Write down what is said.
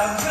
I'm